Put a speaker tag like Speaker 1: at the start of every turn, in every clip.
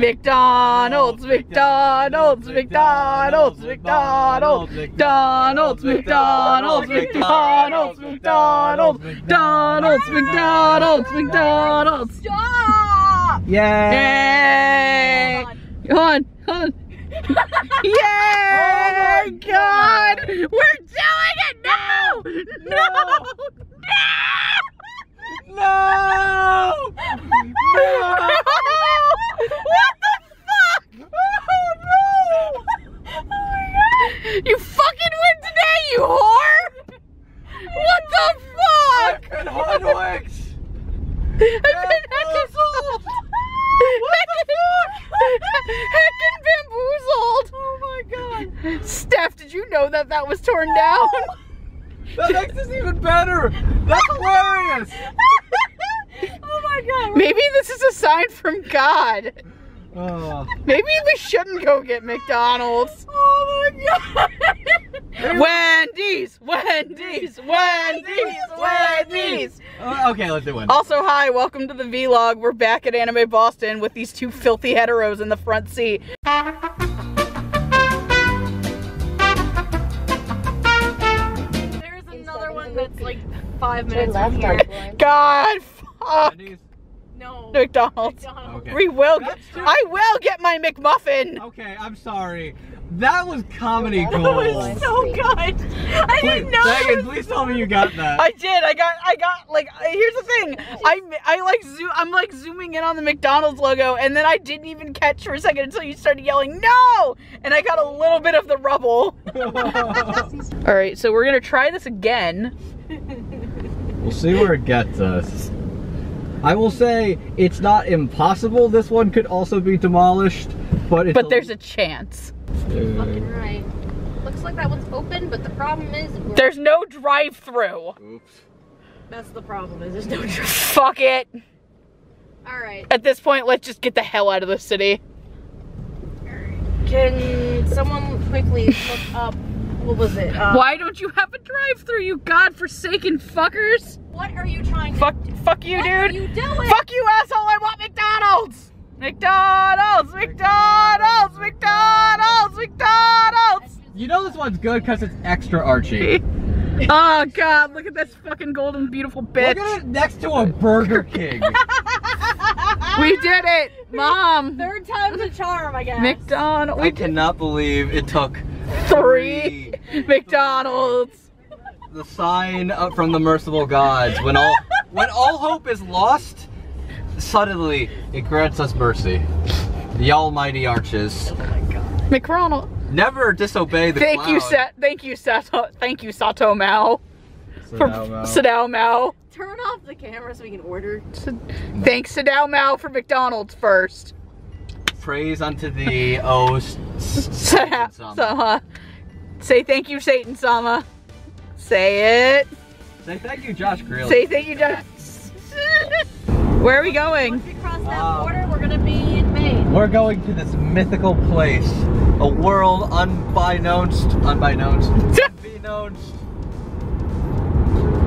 Speaker 1: McDonald's, McDonald's, McDonald's, McDonald's, McDonald's, McDonald's, McDonald's, McDonald's, McDonald's, McDonald's, McDonald's.
Speaker 2: Stop!
Speaker 1: Yay! Hold on, hold on. Yay! God! We're doing it! No! No! No!
Speaker 2: No!
Speaker 1: No! What the fuck? Oh no! Oh my god! You fucking win today, you whore! What the fuck?
Speaker 2: And hoodwinks!
Speaker 1: I've been bamboozled! What the fuck? Heckin' bamboozled! Oh my god. Steph, did you know that that was torn down?
Speaker 2: That makes this even better! That's hilarious!
Speaker 3: Oh my god.
Speaker 1: Maybe this is a sign from God.
Speaker 2: Oh.
Speaker 1: Maybe we shouldn't go get McDonald's.
Speaker 3: Oh my god.
Speaker 1: Wendy's, Wendy's, Wendy's, Wendy's.
Speaker 2: Uh, okay, let's do one.
Speaker 1: Also, hi, welcome to the vlog. We're back at Anime Boston with these two filthy heteros in the front seat.
Speaker 3: Five minutes from
Speaker 4: left
Speaker 3: here.
Speaker 1: God, fuck
Speaker 3: No.
Speaker 1: McDonald's.
Speaker 3: McDonald's.
Speaker 2: Okay.
Speaker 1: We will get, I will get my McMuffin.
Speaker 2: Okay, I'm sorry. That was comedy gold.
Speaker 4: That was
Speaker 3: So oh, good. I
Speaker 2: Please,
Speaker 3: didn't know.
Speaker 2: Megan, please tell me you got that.
Speaker 1: I did. I got. I got. Like, uh, here's the thing. I. I like zoom. I'm like zooming in on the McDonald's logo, and then I didn't even catch for a second until you started yelling no, and I got a little bit of the rubble. All right, so we're gonna try this again.
Speaker 2: We'll see where it gets us. I will say it's not impossible. This one could also be demolished, but it's
Speaker 1: But there's a chance.
Speaker 3: Fucking right. Looks like that one's open, but the problem is we're-
Speaker 1: There's no drive-through.
Speaker 2: Oops.
Speaker 3: that's the problem. Is there's no. drive-through.
Speaker 1: Fuck it.
Speaker 3: All right.
Speaker 1: At this point, let's just get the hell out of the city.
Speaker 3: Can someone quickly look up what was it? Uh,
Speaker 1: Why don't you have a drive-through, you godforsaken fuckers?
Speaker 3: What are you trying to?
Speaker 1: Fuck, fuck you,
Speaker 3: what
Speaker 1: dude.
Speaker 3: are you doing?
Speaker 1: Fuck you, asshole! I want McDonald's! McDonald's! McDonald's! McDonald's! McDonald's!
Speaker 2: You know this one's good because it's extra Archie.
Speaker 1: Oh god, look at this fucking golden beautiful bitch.
Speaker 2: Look at it next to a Burger King.
Speaker 1: We did it! Mom!
Speaker 3: Third time's a charm, I guess.
Speaker 1: McDonald's.
Speaker 2: I
Speaker 1: We did
Speaker 2: cannot believe it took
Speaker 1: three McDonald's.
Speaker 2: the sign up from the merciful gods. When all when all hope is lost, suddenly it grants us mercy. The almighty arches. Oh my god.
Speaker 1: McDonald.
Speaker 2: Never disobey the
Speaker 1: Thank you,
Speaker 2: cloud.
Speaker 1: Sa- thank you, Sato. Thank you, Sato Mao. For
Speaker 2: Sadao.
Speaker 1: Sadao Mao.
Speaker 3: Turn off the camera so we can order.
Speaker 1: Thanks, Sadao Mao, for McDonald's first.
Speaker 2: Praise unto thee, O s- s-
Speaker 1: Sa-
Speaker 2: Sama.
Speaker 1: Sama. Say thank you, Satan Sama. Say it.
Speaker 2: Say thank you, Josh Grelle.
Speaker 1: Say thank you, Josh. Where are we going?
Speaker 3: Once we cross that
Speaker 2: Uh,
Speaker 3: border, we're gonna be in Maine.
Speaker 2: We're going to this mythical place, a world unbeknownst, unbeknownst, unbeknownst.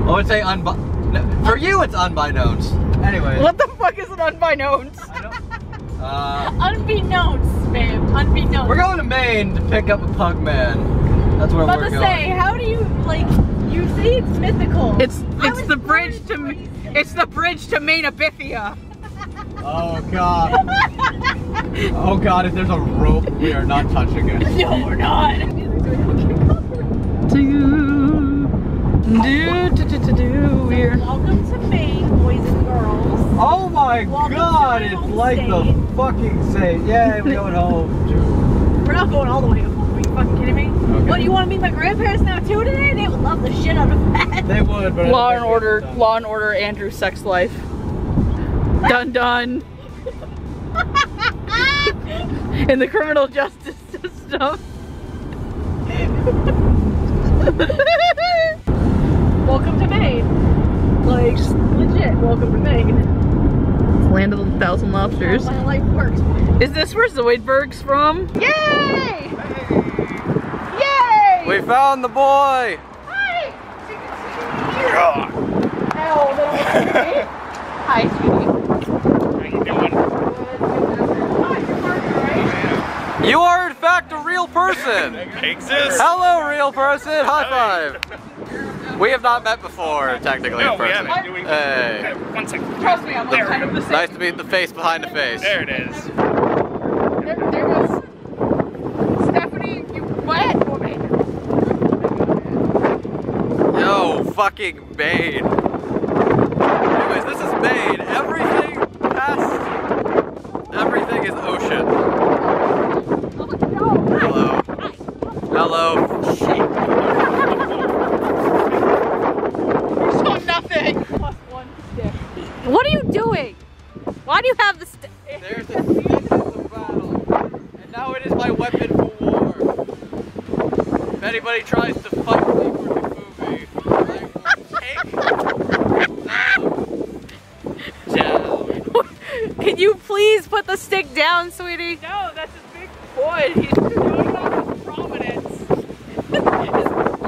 Speaker 2: I would say unbi. No, for you, it's unbeknownst. Anyway,
Speaker 1: What the fuck is an unbeknownst?
Speaker 2: Uh,
Speaker 3: Unbeknownst, babe. Unbeknownst.
Speaker 2: we're going to Maine to pick up a pug man. That's where
Speaker 3: about
Speaker 2: we're going.
Speaker 3: About to
Speaker 2: going.
Speaker 3: say, how do you like? You see, it's mythical.
Speaker 1: It's it's the bridge to
Speaker 3: 20
Speaker 1: it's the bridge to Maine Abithia.
Speaker 2: Oh god. oh god, if there's a rope, we are not touching it.
Speaker 3: No, we're not.
Speaker 1: Do do do do do do. We're
Speaker 3: Welcome to Maine, boys and girls.
Speaker 2: Oh my
Speaker 3: Welcome
Speaker 2: god, it's like
Speaker 3: state.
Speaker 2: the fucking state. Yeah, we're going home.
Speaker 3: We're not going all the way home. Are you fucking kidding me?
Speaker 2: Okay.
Speaker 3: What, you want to meet my grandparents now too today? They would love the shit out of that.
Speaker 2: They would, but
Speaker 1: Law and Order,
Speaker 2: done.
Speaker 1: Law and Order, Andrew sex life. Dun dun. In the criminal justice system.
Speaker 3: Welcome to Maine. Like, legit, welcome to Maine.
Speaker 1: Land of the thousand lobsters.
Speaker 3: How my life works.
Speaker 1: Is this where Zoidberg's from? Yay! Yay!
Speaker 2: We found the boy!
Speaker 1: No, they don't want to see it. Hi, sweetie.
Speaker 2: How you doing?
Speaker 3: Person.
Speaker 4: Exists.
Speaker 3: Hello, real person. High five. We have not met before, technically,
Speaker 4: No,
Speaker 3: in
Speaker 4: we
Speaker 3: person.
Speaker 4: haven't. We-
Speaker 3: Hey.
Speaker 4: One second.
Speaker 1: Trust me, I'm like kind of the same.
Speaker 3: Nice to meet the face behind the face.
Speaker 4: There it is.
Speaker 1: There, there was Stephanie, you wet woman.
Speaker 3: Yo, fucking Bane. Anyways, this is Bane. Everything past everything is ocean. Hello. Hello.
Speaker 1: You saw nothing. Plus one stick.
Speaker 5: What are you doing? Why do you have the st-
Speaker 3: There's a stick of battle. And now it is my weapon for war. If anybody tries to fight me for the movie, I will take them down.
Speaker 5: Can you please put the stick down, sweetie?
Speaker 1: No, that's his big foot. He's showing off his prominence.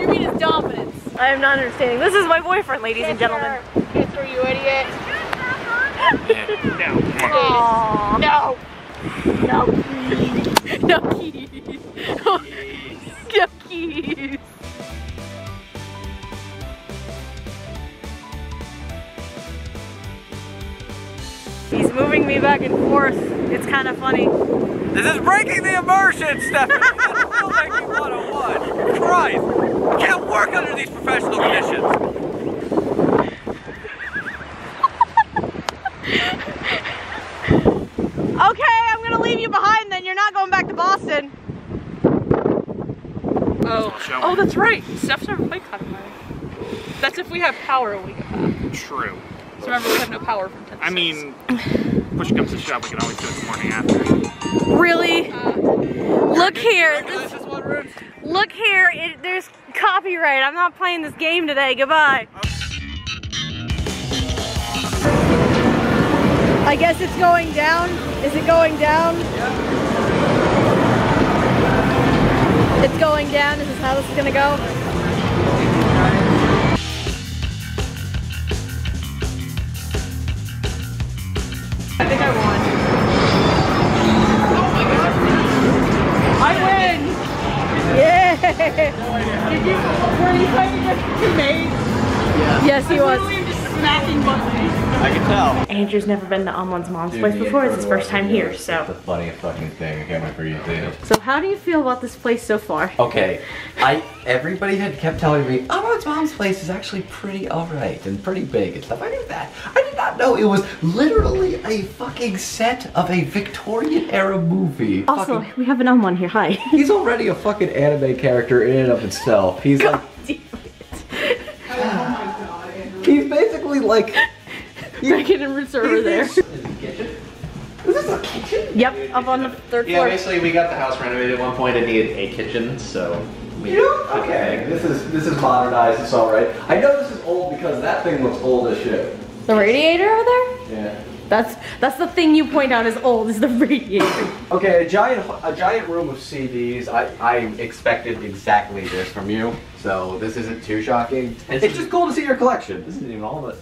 Speaker 5: You mean his dominance? I am not understanding. This is my boyfriend, ladies and gentlemen.
Speaker 1: Kiss her, you idiot.
Speaker 4: Now, come
Speaker 5: Aww.
Speaker 4: on.
Speaker 1: No.
Speaker 5: No keys. no moving me back and forth. It's kind of funny.
Speaker 3: This is breaking the immersion, Stephanie. This is filmmaking 101. Christ, I can't work under these professional conditions.
Speaker 5: Okay, I'm gonna leave you behind then. You're not going back to Boston.
Speaker 1: Oh, oh, that's right. Steph's never played Katamari. That's if we have power, we get that.
Speaker 4: True.
Speaker 1: So remember, we have no power from 10 to
Speaker 4: I mean, push comes to shove, we can always do it the morning after.
Speaker 5: Really? Uh, Look here.
Speaker 3: This is.
Speaker 5: Look here. It, there's copyright. I'm not playing this game today. Goodbye. I guess it's going down. Is it going down? It's going down. Is this how this is gonna go?
Speaker 1: Did you, were you fighting against your mate?
Speaker 5: Yes, he was.
Speaker 1: Literally just smacking buttons.
Speaker 3: I can tell.
Speaker 5: Andrew's never been to Amlan's mom's place before. It's his first time here,
Speaker 2: The
Speaker 5: so.
Speaker 2: The funniest fucking thing. I can't wait for you to see it.
Speaker 5: So how do you feel about this place so far?
Speaker 2: Okay, I everybody had kept telling me, oh, mom's place is actually pretty alright and pretty big and stuff. I knew that. I did not know it was literally a fucking set of a Victorian era movie.
Speaker 5: Also,
Speaker 2: Fucking-
Speaker 5: we have an Amlan here. Hi.
Speaker 2: he's already a fucking anime character in and of itself. He's like, he's basically like.
Speaker 5: Megan and Roots are over there.
Speaker 2: Is this a kitchen?
Speaker 5: Yep, up on the third
Speaker 6: Yeah,
Speaker 5: floor.
Speaker 6: Yeah, basically we got the house renovated at one point. It needed a kitchen, so we
Speaker 2: You know, okay, this is this is modernized. It's all right. I know this is old because that thing looks old as shit.
Speaker 5: The radiator over there?
Speaker 2: Yeah.
Speaker 5: That's that's the thing you point out as old is the radiator.
Speaker 2: Okay, a giant a giant room of CDs. I I expected exactly this from you, so this isn't too shocking. It's just cool to see your collection. This isn't even all of it.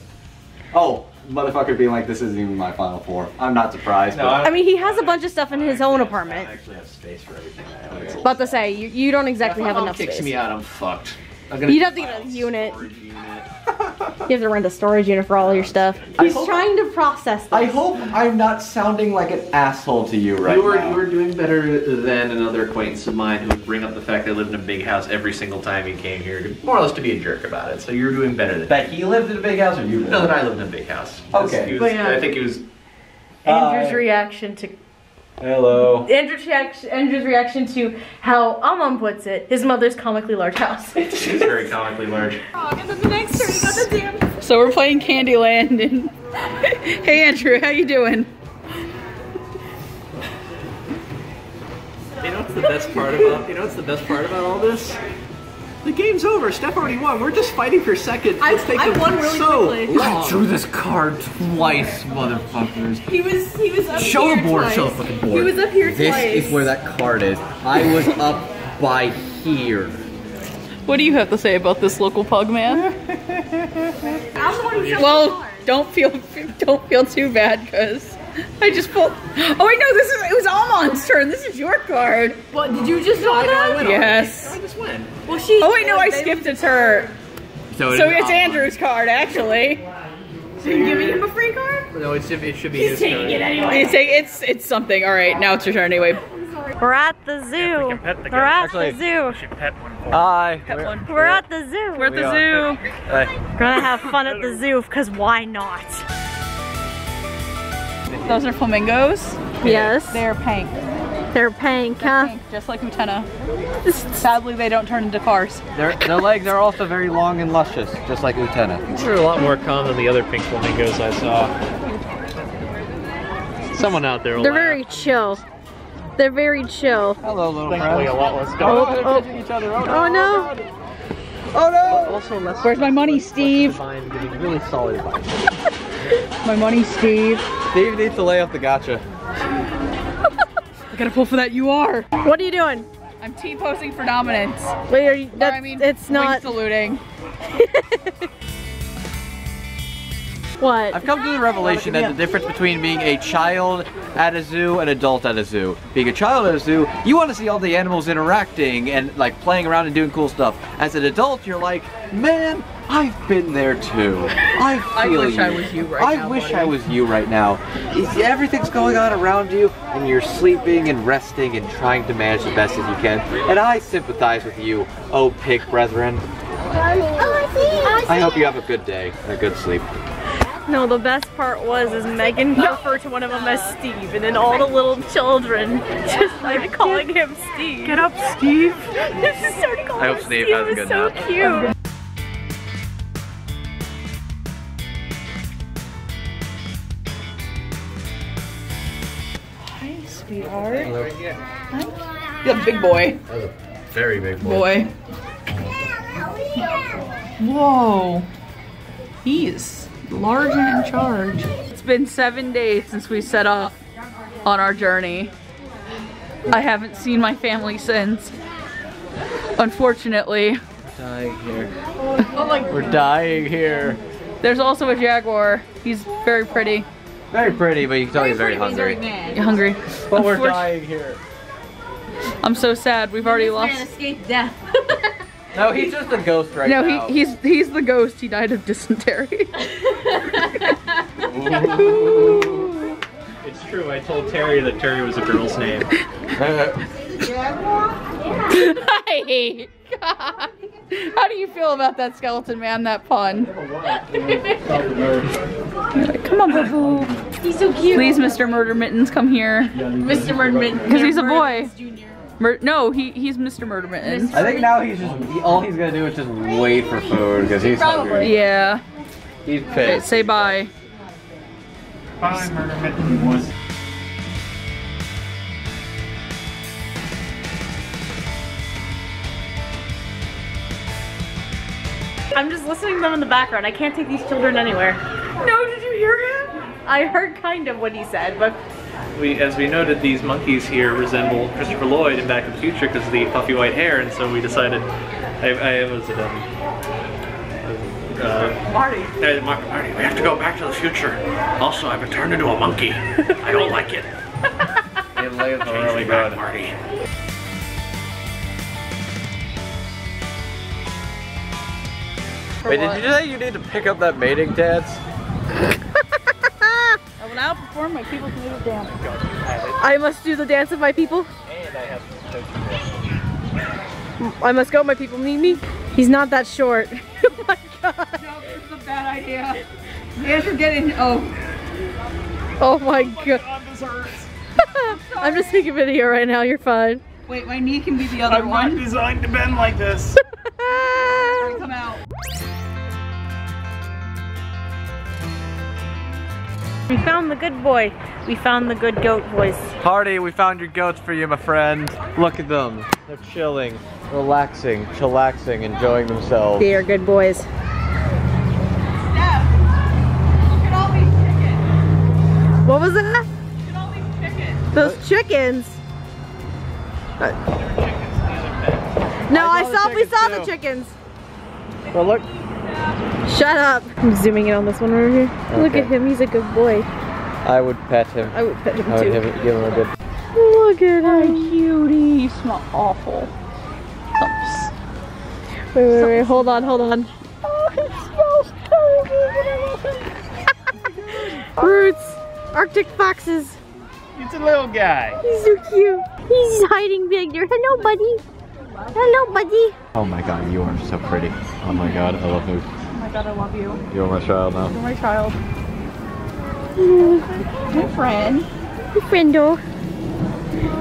Speaker 2: Oh, motherfucker, being like this isn't even my final four. I'm not surprised.
Speaker 6: No,
Speaker 2: but
Speaker 5: I mean, he has a bunch of stuff in his own apartment.
Speaker 2: I actually have space for everything. I own.
Speaker 5: About to say, you, you don't exactly
Speaker 6: if
Speaker 5: have
Speaker 6: mom
Speaker 5: enough
Speaker 6: kicks
Speaker 5: space.
Speaker 6: me out, I'm fucked. I'm gonna
Speaker 5: You'd have to get a unit.
Speaker 6: unit.
Speaker 5: You have to rent a storage unit for all your stuff.
Speaker 2: I
Speaker 5: He's
Speaker 2: hope-
Speaker 5: trying to process this.
Speaker 2: I hope I'm not sounding like an asshole to you right
Speaker 6: you were
Speaker 2: now.
Speaker 6: you were doing better than another acquaintance of mine who would bring up the fact that I lived in a big house every single time he came here, to, more or less to be a jerk about it. So you're doing better than
Speaker 2: that he lived in a big house, or you?
Speaker 6: No, that I lived in a big house.
Speaker 2: Okay.
Speaker 6: Was-
Speaker 5: But yeah.
Speaker 6: I think he was.
Speaker 5: Andrew's
Speaker 2: Hi.
Speaker 5: reaction to
Speaker 2: Hello.
Speaker 5: Andrew's reaction, Andrew's reaction to how Amon puts it, his mother's comically large house.
Speaker 6: She's very comically large.
Speaker 5: and then the next turn, he got the damn.
Speaker 1: So we're playing Candyland and Hey Andrew, how you doing?
Speaker 7: You know what's the best part about you know what's the best part about all this? The game's over. Steph already won. We're just fighting for second.
Speaker 5: I-
Speaker 7: It's taken
Speaker 5: I won really
Speaker 7: so
Speaker 5: quickly.
Speaker 7: long.
Speaker 3: Drew this card twice, motherfuckers.
Speaker 5: He was he was up
Speaker 3: Show
Speaker 5: here
Speaker 3: the board,
Speaker 5: twice.
Speaker 3: show the fucking board.
Speaker 5: He was up here
Speaker 3: This
Speaker 5: twice.
Speaker 3: is where that card is. I was up by here.
Speaker 1: What do you have to say about this local pug man?
Speaker 5: I'm the one who showed the
Speaker 1: Well,
Speaker 5: card.
Speaker 1: don't feel don't feel too bad because I just pulled. Oh I know this is it was Almond's turn. This is your card.
Speaker 3: What did you just draw
Speaker 6: I
Speaker 3: that?
Speaker 1: Yes.
Speaker 6: I just went.
Speaker 3: Well, she.
Speaker 1: Oh wait, no, I skipped a turn.
Speaker 6: So, it
Speaker 1: So it's
Speaker 6: Almond.
Speaker 1: Andrew's card, actually.
Speaker 3: So you're giving him a free card.
Speaker 6: No, it should, it should be his
Speaker 3: taking
Speaker 6: turn.
Speaker 3: it anyway.
Speaker 1: It's it's it's something. All right, now it's your turn anyway.
Speaker 5: We're at the zoo.
Speaker 4: can pet the
Speaker 5: We're at
Speaker 2: Actually-
Speaker 5: the zoo.
Speaker 4: Should pet one for
Speaker 2: Hi.
Speaker 1: Pet one.
Speaker 5: We're at the zoo.
Speaker 1: We're at the
Speaker 2: are.
Speaker 1: zoo.
Speaker 2: Hey.
Speaker 5: We're gonna have fun at the zoo because why not?
Speaker 1: Those are flamingos.
Speaker 5: Yes.
Speaker 1: They're pink.
Speaker 5: They're pink, huh?
Speaker 1: Pink, just like Utena. Sadly, they don't turn into cars.
Speaker 2: Their, their legs are also very long and luscious, just like Utena.
Speaker 6: These are a lot more calm than the other pink flamingos I saw. Someone out there will
Speaker 5: They're
Speaker 6: laugh.
Speaker 5: very chill. They're very chill.
Speaker 2: Hello, little
Speaker 6: Thankfully, a
Speaker 2: friend.
Speaker 6: lot less
Speaker 5: Oh,
Speaker 6: calm.
Speaker 2: they're
Speaker 5: oh.
Speaker 2: each other. Oh,
Speaker 5: Oh no!
Speaker 2: Oh no!
Speaker 6: Also less.
Speaker 1: Where's my money, Steve?
Speaker 6: Divine, getting really solid vibes.
Speaker 1: My money, Steve.
Speaker 2: Steve needs to lay off the gacha.
Speaker 1: I gotta pull for that. You are.
Speaker 5: What are you doing?
Speaker 1: I'm T posing for dominance.
Speaker 5: Wait, are you?
Speaker 1: Or,
Speaker 5: That's,
Speaker 1: I mean,
Speaker 5: it's
Speaker 1: wing
Speaker 5: not.
Speaker 1: saluting.
Speaker 5: What?
Speaker 2: I've come to the revelation that the difference between being a child at a zoo and adult at a zoo. Being a child at a zoo, you want to see all the animals interacting and like playing around and doing cool stuff. As an adult, you're like, man, I've been there too. I
Speaker 1: I wish
Speaker 2: you.
Speaker 1: I was you right
Speaker 2: I
Speaker 1: now, I
Speaker 2: wish
Speaker 1: buddy.
Speaker 2: I was you right now. Everything's going on around you, and you're sleeping and resting and trying to manage the best as you can. And I sympathize with you, oh pig brethren. I hope you have a good day and a good sleep.
Speaker 5: No, the best part was is Megan referred to one of them as Steve, and then all the little children just started calling him Steve. Get up, Steve. just started calling
Speaker 2: I hope Steve
Speaker 5: Steve.
Speaker 2: has a
Speaker 5: It was
Speaker 2: good
Speaker 5: so
Speaker 2: nap.
Speaker 5: cute.
Speaker 1: Hi, sweetheart. Yeah, big boy.
Speaker 2: Very big
Speaker 1: Boy. Boy. Whoa. He's large and in charge. It's been seven days since we set off on our journey. I haven't seen my family since. Unfortunately.
Speaker 2: Dying here.
Speaker 1: Oh my
Speaker 2: We're dying here.
Speaker 1: There's also a jaguar. He's very pretty.
Speaker 2: Very pretty, but you can tell he's very hungry.
Speaker 1: You hungry?
Speaker 2: But we're dying here.
Speaker 1: I'm so sad. We've already
Speaker 3: Man
Speaker 1: lost.
Speaker 3: escaped death.
Speaker 2: No, he's just a ghost right
Speaker 1: No,
Speaker 2: now.
Speaker 1: he, he's he's the ghost. He died of dysentery.
Speaker 6: It's true. I told Terry that Terry was a girl's name.
Speaker 1: Hi. God. How do you feel about that skeleton man? That pun. come on, boo boo.
Speaker 3: He's so cute.
Speaker 1: Please, Mr. Murder Mittens, come here.
Speaker 3: Mr. Murder Mittens.
Speaker 1: Because he's a boy.
Speaker 3: Junior.
Speaker 1: Mur- no, he he's Mr. Murderman. Mittens.
Speaker 2: I think now he's just he, all he's gonna do is just wait for food because he's hungry.
Speaker 1: Yeah.
Speaker 2: He's
Speaker 1: Okay,
Speaker 2: pissed.
Speaker 1: say bye.
Speaker 4: Bye, murder mitten.
Speaker 5: I'm just listening to them in the background. I can't take these children anywhere.
Speaker 1: No, did you hear him?
Speaker 5: I heard kind of what he said, but
Speaker 6: We, as we noted, these monkeys here resemble Christopher Lloyd in Back to the Future because of the puffy white hair, and so we decided. I, I was it um. Uh,
Speaker 3: Marty.
Speaker 6: uh, Mar- Marty, we have to go back to the future. Also, I've been turned into a monkey. I don't like it.
Speaker 2: It lays
Speaker 6: Change
Speaker 2: really
Speaker 6: bad, back,
Speaker 2: good.
Speaker 6: Marty.
Speaker 2: Wait, did you say you need to pick up that mating dance?
Speaker 1: I will now perform my people's native dance.
Speaker 5: I must do the dance of my people. I must go, my people need me. He's not that short. oh my god.
Speaker 1: No, this is a bad idea. You guys are getting. Oh.
Speaker 5: Oh my oh god. I'm just taking a video right now, you're fine.
Speaker 1: Wait, my knee can be the other
Speaker 4: I'm not designed to bend like this.
Speaker 1: Come out.
Speaker 5: We found the good boy. We found the good goat boys.
Speaker 2: Hardy, we found your goats for you, my friend. Look at them. They're chilling, relaxing, chillaxing, enjoying themselves.
Speaker 5: They are good boys.
Speaker 1: Steph, look at all these chickens.
Speaker 5: What was that?
Speaker 1: Look at all these chickens.
Speaker 5: Those chickens. Uh, No,
Speaker 2: I
Speaker 5: I
Speaker 2: saw the
Speaker 5: saw. We saw
Speaker 2: too.
Speaker 5: the chickens.
Speaker 2: Well, look.
Speaker 5: Shut up. I'm zooming in on this one over here. Look at him. He's a good boy.
Speaker 2: I would pet him.
Speaker 5: I would pet him
Speaker 2: I would
Speaker 5: too.
Speaker 2: give, it- give him a good.
Speaker 5: Look at him.
Speaker 1: Cutie, you smell awful. Oops.
Speaker 5: Wait, wait, wait. Hold on, hold on. Oh, Roots. Arctic foxes.
Speaker 4: It's a little guy.
Speaker 5: He's so cute. He's hiding back there. Hello, buddy. Hello, buddy.
Speaker 2: Oh my god, you are so pretty. Oh my god, I love you.
Speaker 1: My god, I love you.
Speaker 2: You're my child now.
Speaker 1: You're my child. My friend.
Speaker 5: Friendo.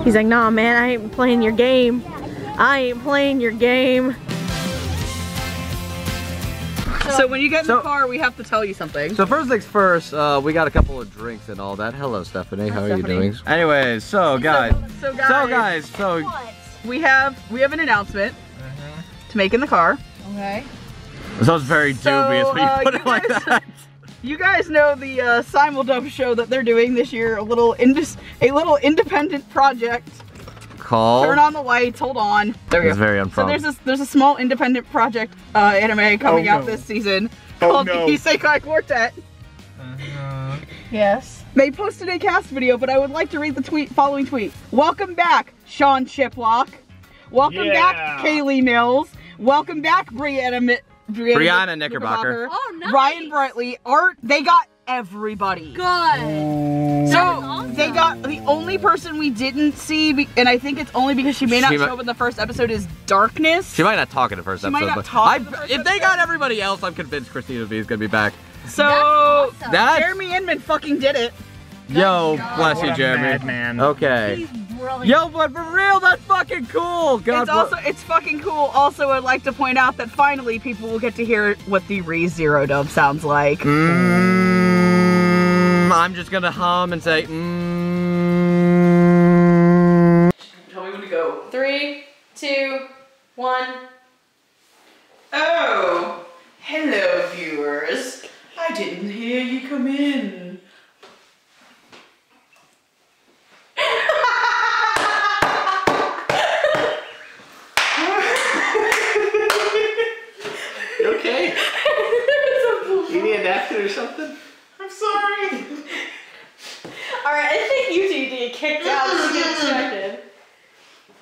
Speaker 5: He's like, nah, man, I ain't playing your game. I ain't playing your game.
Speaker 1: So when you get in
Speaker 2: So-
Speaker 1: the car, we have to tell you something.
Speaker 2: So first things first, uh, we got a couple of drinks and all that. Hello, Stephanie. How are you doing? Anyways, so guys,
Speaker 1: So guys,
Speaker 2: so guys, so
Speaker 1: we have we have an announcement to make in the car. Okay.
Speaker 2: So it's very
Speaker 1: So,
Speaker 2: dubious when you
Speaker 1: uh,
Speaker 2: put
Speaker 1: you
Speaker 2: it like
Speaker 1: guys-
Speaker 2: that.
Speaker 1: You guys know the uh, Simuldub show that they're doing this year, a little indis a little independent project.
Speaker 2: Call.
Speaker 1: Turn on the lights. Hold on. There we
Speaker 2: It's
Speaker 1: go.
Speaker 2: very
Speaker 1: So there's a there's a small independent project uh, anime coming
Speaker 4: Oh,
Speaker 1: out this season
Speaker 4: Oh,
Speaker 1: called
Speaker 4: no.
Speaker 1: the Isekai Quartet. Yes. They posted a cast video, but I would like to read the tweet following tweet. Welcome back, Sean Chiplock. Welcome
Speaker 4: Yeah.
Speaker 1: back, Kayli Mills. Welcome back, Brianna. Mi- Brianna,
Speaker 2: Brianna Knickerbocker.
Speaker 3: Oh, nice.
Speaker 1: Ryan Brightley. Art. They got everybody.
Speaker 3: Good.
Speaker 1: So they got the only person we didn't see, and I think it's only because she may not
Speaker 2: She
Speaker 1: show up in the first episode. Is Darkness.
Speaker 2: She might not talk in the first
Speaker 1: She might
Speaker 2: episode,
Speaker 1: not
Speaker 2: but
Speaker 1: talk
Speaker 2: I,
Speaker 1: the first
Speaker 2: if they got everybody else, I'm convinced Christina Vee is gonna be back.
Speaker 1: so
Speaker 2: That's
Speaker 1: Jeremy Inman fucking did it.
Speaker 2: yo, bless
Speaker 4: What
Speaker 2: you,
Speaker 4: a
Speaker 2: Jeremy.
Speaker 4: madman.
Speaker 2: Okay.
Speaker 3: Brilliant.
Speaker 2: Yo, but for real, that's fucking cool. God,
Speaker 1: it's also it's fucking cool. Also, I'd like to point out that finally people will get to hear what the Re Zero dub sounds like.
Speaker 2: Mm, I'm just gonna hum and say. Mm,
Speaker 1: Tell me when to go.
Speaker 3: Three, two, one.
Speaker 1: Oh, hello, viewers. I didn't hear you come in.
Speaker 6: you need a napkin or something?
Speaker 1: I'm sorry.
Speaker 3: Alright, I think you two get kicked out to get distracted.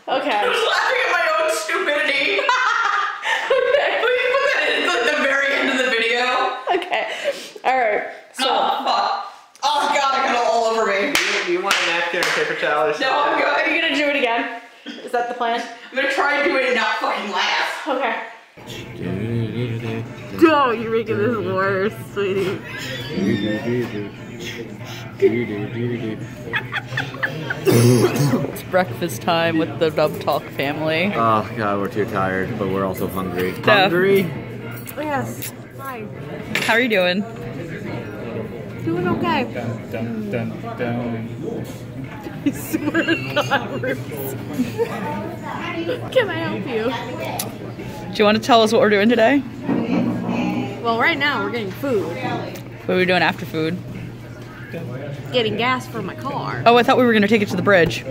Speaker 3: Okay.
Speaker 1: laughing at my own stupidity.
Speaker 3: okay.
Speaker 1: Please put that in at the very end of the video.
Speaker 3: Okay. Alright. So,
Speaker 1: Oh, fuck. Oh, God, I got it all over me.
Speaker 6: Do you want a napkin or a paper towel or something?
Speaker 1: No, I'm good.
Speaker 3: are you gonna do it again? Is that the plan?
Speaker 1: I'm gonna try and do it and not fucking laugh.
Speaker 3: Okay. Oh, you're making this worse, sweetie.
Speaker 1: It's breakfast time with the Dub Talk family.
Speaker 2: oh god, we're too tired, but we're also hungry.
Speaker 1: Steph.
Speaker 2: Hungry?
Speaker 3: Yes. Hi.
Speaker 1: How are you doing?
Speaker 3: Doing okay.
Speaker 4: Dun, dun, dun.
Speaker 3: I swear to God, Can I help you?
Speaker 1: Do you want to tell us what we're doing today?
Speaker 3: Well, right now we're getting food.
Speaker 1: What are we doing after food?
Speaker 3: Getting gas for my car.
Speaker 1: Oh, I thought we were gonna take it to the bridge.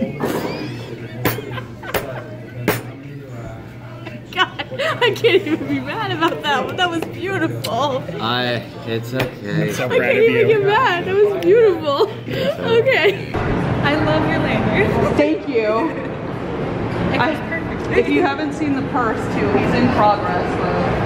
Speaker 3: God, I can't even be mad about that, but that was beautiful.
Speaker 2: I. It's okay.
Speaker 4: So
Speaker 3: I can't
Speaker 4: of
Speaker 3: even get mad. That was beautiful. Okay. I love your lanyard.
Speaker 1: Thank you. I, if you haven't seen the purse too, he's in progress. But...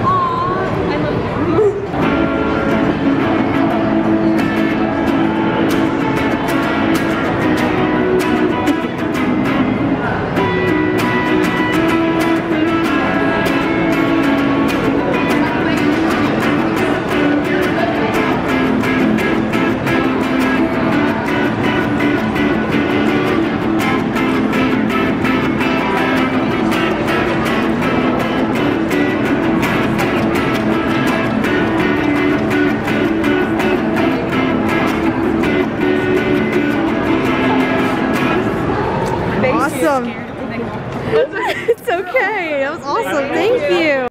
Speaker 5: Awesome. it's okay. That was awesome. Thank you.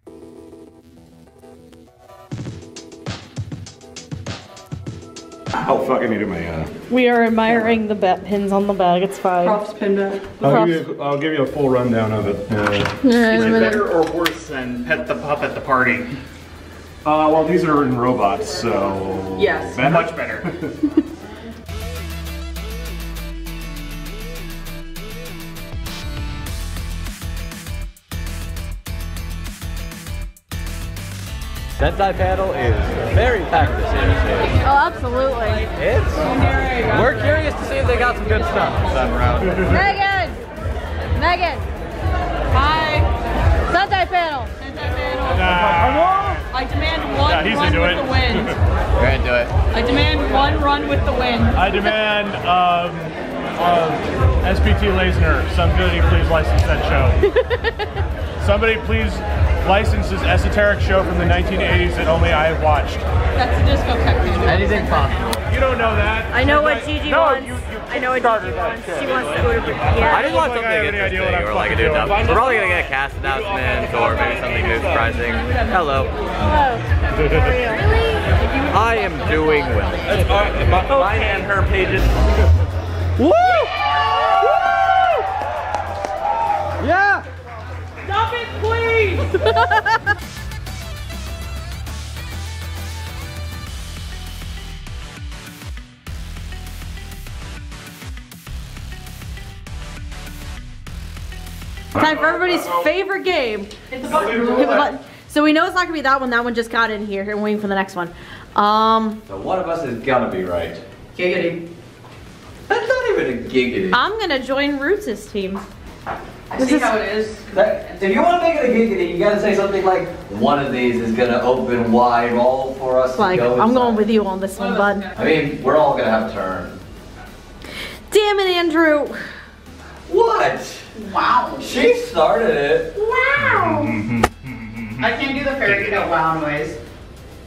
Speaker 8: Oh fuck! I need to my. Uh,
Speaker 5: We are admiring the bet pins on the bag. It's fine.
Speaker 1: Props pinned back.
Speaker 8: I'll, give you, I'll give you a full rundown of it. Uh,
Speaker 4: Is it better or worse than Pet the Pup at the Party?
Speaker 8: uh, well, these are in robots, so
Speaker 1: Yes.
Speaker 8: better.
Speaker 4: Much better.
Speaker 2: Sentai panel is very packed this year.
Speaker 5: Oh, absolutely.
Speaker 2: It's we're curious to see if they got some good stuff this time around.
Speaker 5: Megan! Megan! Hi! Sunday panel! Sentai panel!
Speaker 3: I demand one
Speaker 8: Nah, he's
Speaker 3: run
Speaker 8: into
Speaker 3: with
Speaker 8: it.
Speaker 3: the wind.
Speaker 2: We're into it.
Speaker 3: I demand one run with the wind.
Speaker 8: I demand um, uh, SPT Layzner, somebody please license that show. somebody please license this esoteric show from the 1980s that only I have watched.
Speaker 3: That's a disco cactus.
Speaker 2: Anything possible.
Speaker 8: You don't know that.
Speaker 5: I know what Gigi
Speaker 8: no,
Speaker 5: wants.
Speaker 8: You, you
Speaker 5: I know what
Speaker 8: started
Speaker 5: Gigi wants.
Speaker 8: shit.
Speaker 5: She wants to go to yeah.
Speaker 2: I just want
Speaker 8: Like I
Speaker 2: something
Speaker 8: have any idea
Speaker 2: interesting
Speaker 8: what I'm
Speaker 2: or like a
Speaker 8: fucking
Speaker 2: new
Speaker 8: doing.
Speaker 2: We're probably gonna get a cast announcement or maybe something new surprising. Hello.
Speaker 5: Hello. How are you?
Speaker 2: I am doing well.
Speaker 6: Mine and her pages.
Speaker 2: Woo!
Speaker 9: Time for everybody's favorite game. Hit the button. So we know it's not gonna be that one. That one just got in here. I'm waiting for the next one. Um,
Speaker 10: So one of us is gonna be right.
Speaker 3: Giggity.
Speaker 10: That's not even a giggity.
Speaker 9: I'm gonna join Roots' team.
Speaker 3: I see how it is.
Speaker 10: That, if you want to make it a giggity, you gotta say something like, one of these is gonna open wide all for us
Speaker 9: Like,
Speaker 10: to go
Speaker 9: I'm going with you on this one, bud.
Speaker 10: I mean, we're all gonna have a turn.
Speaker 9: Damn it, Andrew.
Speaker 10: What?
Speaker 3: Wow.
Speaker 10: She started it.
Speaker 3: Wow. I can't do the fairy tale wow noise.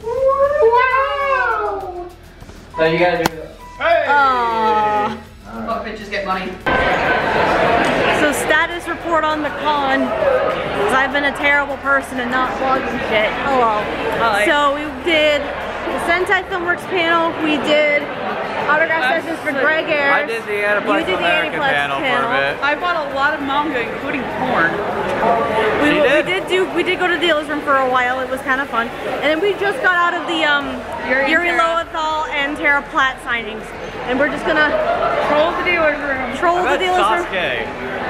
Speaker 3: Wow.
Speaker 10: So you gotta do the.
Speaker 9: Aw.
Speaker 3: Fuck bitches get money.
Speaker 5: So status report on the con, because I've been a terrible person and not vlogging shit. Hello.
Speaker 3: Hi.
Speaker 5: So we did the Sentai Filmworks panel. We did autograph sessions for Greg Ayres.
Speaker 2: I did the Aniplex
Speaker 5: You did the
Speaker 2: American
Speaker 5: Aniplex
Speaker 2: panel,
Speaker 5: panel.
Speaker 2: for a bit.
Speaker 3: I bought a lot of manga, including porn.
Speaker 5: We,
Speaker 2: She
Speaker 5: we
Speaker 2: did.
Speaker 5: did do we did go to the dealer's room for a while. It was kind of fun. And then we just got out of the um,
Speaker 3: Yuri
Speaker 5: Yuri,
Speaker 3: and Tara.
Speaker 5: Lowenthal and Tara Platt signings, and we're just gonna
Speaker 3: Troll the dealer's room.
Speaker 5: troll
Speaker 2: I
Speaker 5: the
Speaker 2: met
Speaker 5: dealer's room.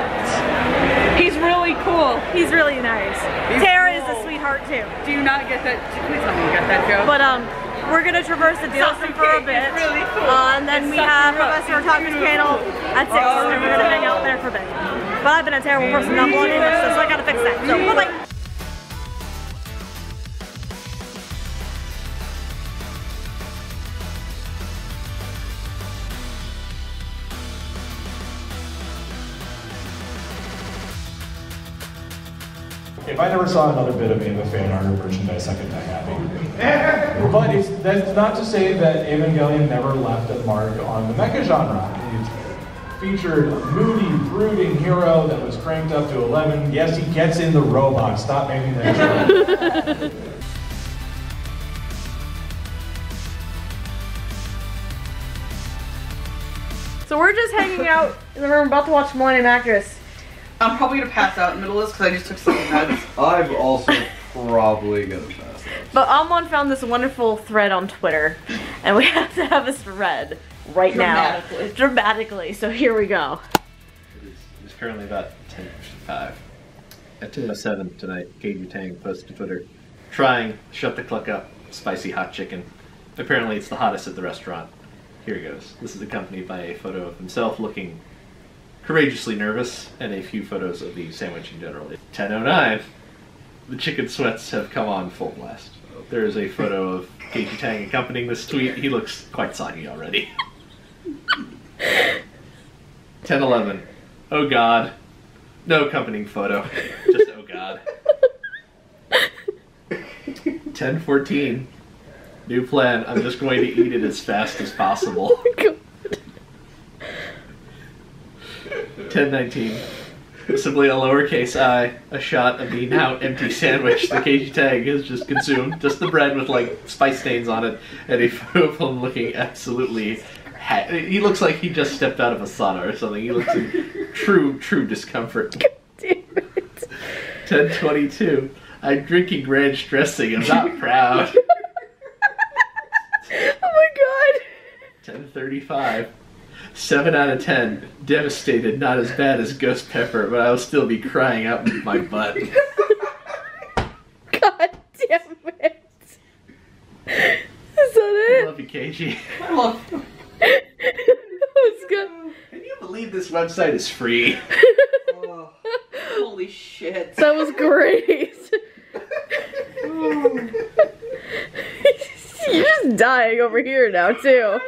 Speaker 3: He's really cool.
Speaker 5: He's really nice. Tara is a sweetheart too.
Speaker 3: Do you not get that? Please tell me you got that joke.
Speaker 5: But um, we're gonna traverse the room for a bit.
Speaker 3: really cool.
Speaker 5: Uh, and then
Speaker 3: It's
Speaker 5: we have. Professor Otaku's panel at six, and we're gonna hang out there for a bit. But I've been a terrible person not vlogging so I gotta fix that. So bye bye.
Speaker 8: If I never saw another bit of Eva fan art or merchandise, I could die happy. but it's, that's not to say that Evangelion never left a mark on the mecha genre. It featured a moody, brooding hero that was cranked up to 11. Yes, he gets in the robot. Stop making that joke.
Speaker 5: So we're just hanging out in the room, about to watch Millennium Actress.
Speaker 3: I'm probably gonna pass out in the middle of this because I just took some nuts.
Speaker 10: I'm also probably gonna pass it.
Speaker 5: But Amon found this wonderful thread on Twitter, and we have to have this read right
Speaker 3: Dramatically.
Speaker 5: now. Dramatically. So here we go.
Speaker 6: It's currently about 10 5. At 10.07 tonight, Kaiji Tang posted to Twitter, trying shut the cluck up, spicy hot chicken. Apparently it's the hottest at the restaurant. Here he goes. This is accompanied by a photo of himself looking courageously nervous and a few photos of the sandwich in general. 10.09, the chicken sweats have come on full blast. There is a photo of Kaiji Tang accompanying this tweet. He looks quite soggy already. 10.11. Oh god. No accompanying photo. Just oh god. 1014. New plan. I'm just going to eat it as fast as possible. Oh 1019. Simply a lowercase i, a shot of the now empty sandwich The Kaiji Tang has just consumed. Just the bread with like spice stains on it, and a photo of him looking absolutely. Ha- he looks like he just stepped out of a sauna or something. He looks in true, true discomfort. 1022. I'm drinking ranch dressing. I'm not proud.
Speaker 5: Oh my god.
Speaker 6: 1035. 7 out of 10. Devastated, not as bad as Ghost Pepper, but I'll still be crying out my butt.
Speaker 5: God damn it.
Speaker 11: I love you, KG.
Speaker 5: Let's go.
Speaker 11: Can you believe this website is free?
Speaker 1: Holy shit.
Speaker 5: That was great. You're just dying over here now too.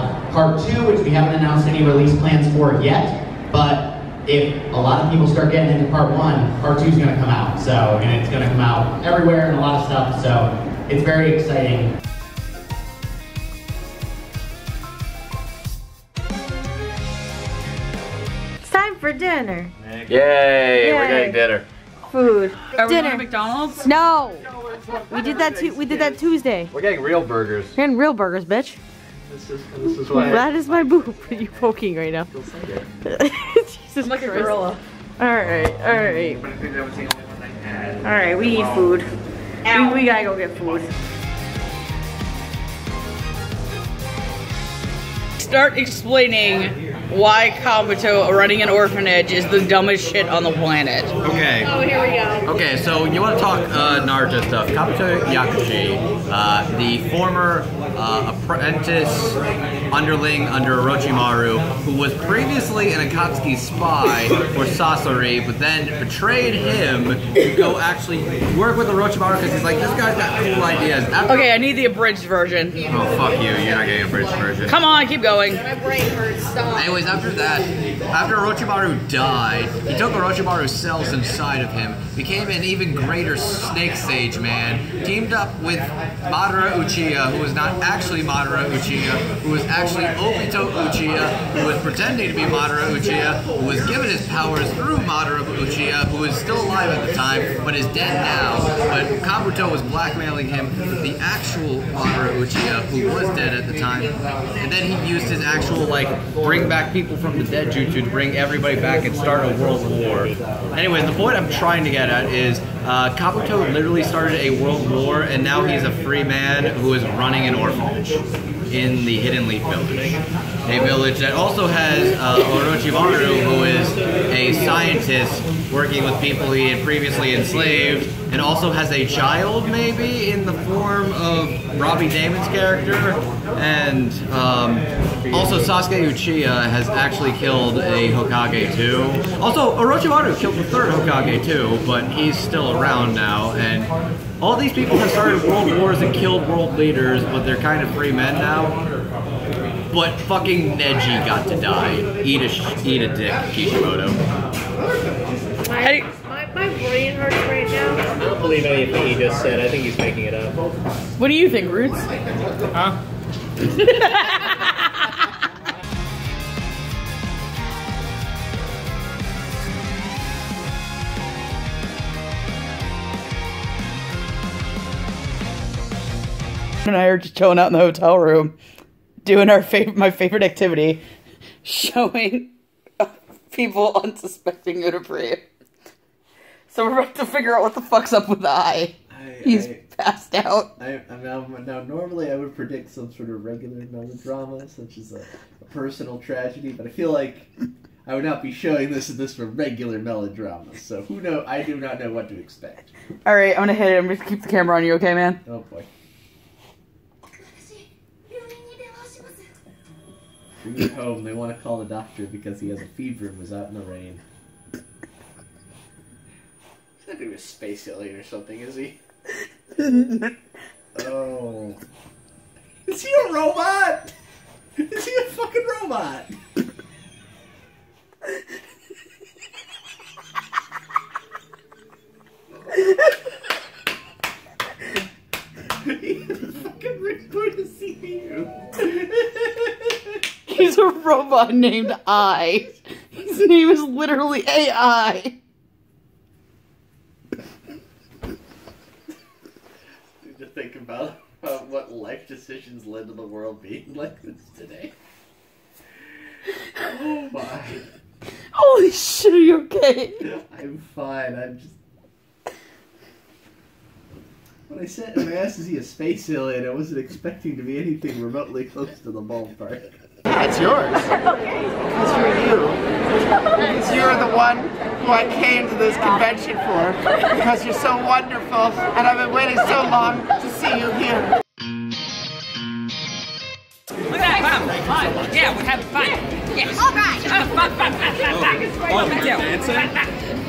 Speaker 12: Have part two, which we haven't announced any release plans for yet. But if a lot of people start getting into part one, part two is going to come out. So, and it's going to come out everywhere and a lot of stuff. So, it's very exciting.
Speaker 5: It's time for dinner.
Speaker 2: Yay, we're getting dinner.
Speaker 5: Food.
Speaker 1: Are we
Speaker 5: dinner.
Speaker 1: going to McDonald's?
Speaker 5: No. We did that. We did that Tuesday.
Speaker 2: We're getting real burgers.
Speaker 5: You're in real burgers, bitch.
Speaker 11: This is this is why.
Speaker 5: That is my boob. you poking right now. Jesus
Speaker 1: like a gorilla.
Speaker 5: All right. All right.
Speaker 13: But I think that was the only one I had.
Speaker 5: All right. We need food. We, we gotta go get food.
Speaker 1: Start explaining why Kabuto running an orphanage is the dumbest shit on the planet.
Speaker 2: Okay.
Speaker 5: Oh, here we go.
Speaker 2: Okay, so you want to talk uh, Naruto stuff. Kabuto Yakushi, uh, the former uh, apprentice underling under Orochimaru, who was previously an Akatsuki spy for Sasori, but then betrayed him to go actually work with Orochimaru because he's like, this guy's got cool ideas. After-
Speaker 1: Okay, I need the abridged version.
Speaker 2: Oh, fuck you. You're not getting abridged version.
Speaker 1: Come on, keep going.
Speaker 5: My brain hurts. Stop.
Speaker 2: Anyways, after that, after Orochimaru died, he took Orochimaru's cells inside of him, became an even greater Snake Sage man, teamed up with Madara Uchiha, who was not actually Madara Uchiha, who was actually Obito Uchiha, who was pretending to be Madara Uchiha, who was given his powers through Madara Uchiha, who was still alive at the time, but is dead now. But Kabuto was blackmailing him with the actual Madara Uchiha, who was dead at the time, and then he used his actual like bring back people from the dead jutsu to bring everybody back and start a world war. Anyways, the point I'm trying to get at is uh, Kabuto literally started a world war, and now he's a free man who is running an orphanage in the Hidden Leaf Village. A village that also has uh, Orochimaru, who is a scientist working with people he had previously enslaved, and also has a child, maybe, in the form of Robbie Daymond's character. And um, also, Sasuke Uchiha has actually killed a Hokage too. Also, Orochimaru killed the third Hokage too, but he's still around now. And all these people have started world wars and killed world leaders, but they're kind of free men now. But fucking Neji got to die. Eat a sh- eat a dick, Kishimoto.
Speaker 3: My, my, my brain hurts right now.
Speaker 11: I don't believe anything he just said. I think he's making it up.
Speaker 1: What do you think, Roots?
Speaker 11: Huh?
Speaker 1: And I are just chilling out in the hotel room, doing our favorite, my favorite activity, showing people unsuspecting Unapri. So we're about to figure out what the fuck's up with the eye. He's passed out.
Speaker 6: I, I now, now, normally I would predict some sort of regular melodrama, such as a, a personal tragedy, but I feel like I would not be showing this in this for regular melodrama. So who know? I do not know what to expect.
Speaker 1: All right, I'm gonna hit it. I'm gonna keep the camera on you, okay, man?
Speaker 6: Oh boy. Bring him home. They want to call the doctor because he has a fever and was out in the rain. He's not gonna be a space alien or something, is he? Oh. Is he a robot? Is he a fucking robot? He's
Speaker 1: a robot named I. His name is literally AI.
Speaker 6: Think about uh, what life decisions led to the world being like this today. Oh my.
Speaker 1: Holy shit, are you okay?
Speaker 6: I'm fine. I'm just. When I said when I asked is he a space alien, I wasn't expecting to be anything remotely close to the ballpark.
Speaker 14: It's yours. Because you're you. Because you're the one who I came to this convention for. Because you're so wonderful, and I've been waiting so long to see you here.
Speaker 3: Look at that, fun, fun. Yeah, we're having fun. Yes. All right. Uh, fun, fun, fun, fun, fun. What we do?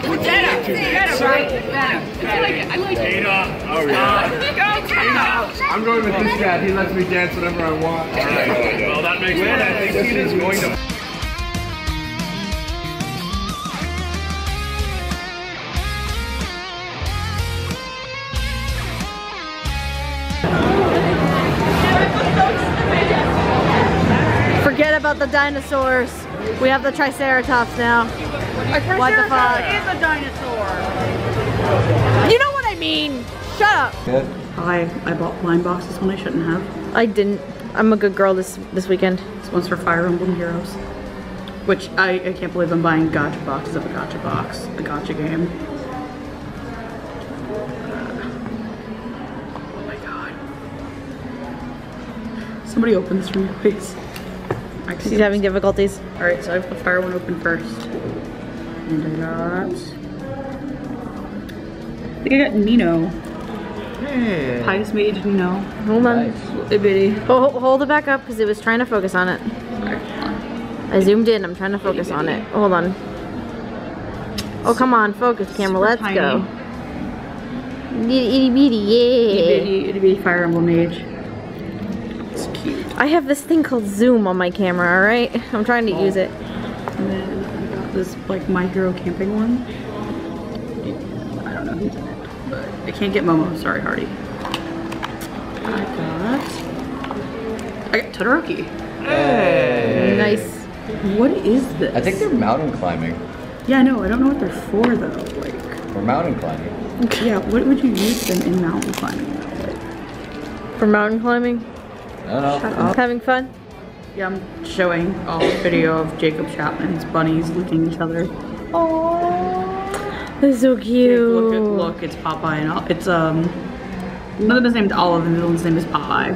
Speaker 3: Better, better, right? Better. I like it. I like it.
Speaker 4: Oh yeah.
Speaker 3: Go, Tina.
Speaker 4: I'm going with this guy. He lets me dance whenever I want. All right. Well, that makes sense. I think Tina's going to.
Speaker 5: Forget about the dinosaurs. We have the Triceratops now. What the fuck?
Speaker 15: is a dinosaur.
Speaker 5: You know what I mean. Shut up.
Speaker 1: I I bought blind boxes when I shouldn't have.
Speaker 5: I didn't. I'm a good girl this this weekend.
Speaker 1: This one's for Fire Emblem Heroes. Which I, I can't believe I'm buying gacha boxes of a gacha box, a gacha game. Oh my god. Somebody open this for me, please. I
Speaker 5: She's having difficulties.
Speaker 1: Alright, so I have the fire one open first. And I got. I think I got Nino.
Speaker 2: Hey.
Speaker 1: Pious Mage Nino.
Speaker 5: Hold on.
Speaker 1: Itty bitty.
Speaker 5: Hold, hold it back up because it was trying to focus on it. I zoomed in. I'm trying to focus on it. Hold on. Oh, come on. Focus, camera. Let's
Speaker 1: tiny.
Speaker 5: go. Itty bitty, yeah.
Speaker 1: Itty bitty, itty bitty Fire Emblem Mage. It's cute.
Speaker 5: I have this thing called Zoom on my camera, alright? I'm trying to use it.
Speaker 1: And then I got this like My Hero camping one. I don't know who's in it, but I can't get Momo. Sorry, Hardy. I got. I got Todoroki.
Speaker 2: Hey.
Speaker 5: Nice.
Speaker 1: What is this?
Speaker 2: I think they're mountain climbing.
Speaker 1: Yeah, no, I don't know what they're for though. Like,
Speaker 2: For mountain climbing.
Speaker 1: yeah, what would you use them in mountain climbing? though? Like,
Speaker 5: For mountain climbing?
Speaker 2: I don't.
Speaker 1: Shut up.
Speaker 5: Having fun?
Speaker 1: Yeah, I'm showing a video of Jacob Chapman's bunnies licking each other.
Speaker 5: Oh, They're so cute.
Speaker 1: Look, look, it's Popeye and Ol- it's um. One of them is named Olive and the other one's name is Popeye.